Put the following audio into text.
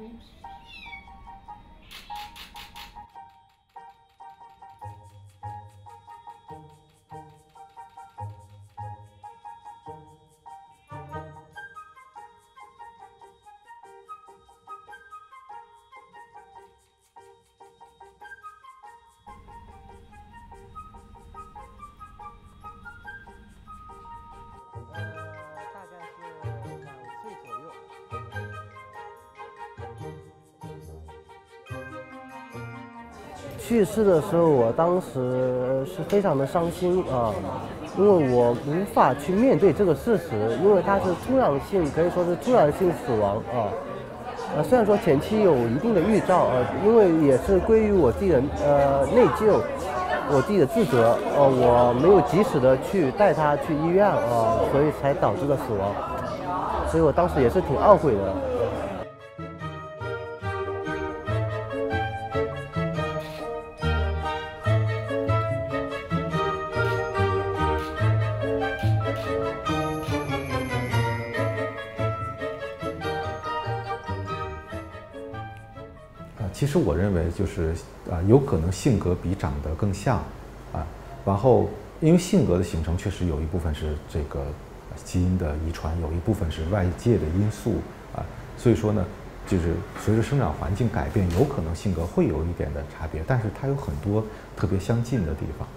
Oops. 去世的时候，我当时是非常的伤心啊，因为我无法去面对这个事实，因为他是突然性，可以说是突然性死亡啊。呃，虽然说前期有一定的预兆，呃，因为也是归于我自己的呃内疚，我自己的自责，呃，我没有及时的去带他去医院啊，所以才导致了死亡，所以我当时也是挺懊悔的。其实我认为就是啊，有可能性格比长得更像，啊，然后因为性格的形成确实有一部分是这个基因的遗传，有一部分是外界的因素啊，所以说呢，就是随着生长环境改变，有可能性格会有一点的差别，但是它有很多特别相近的地方。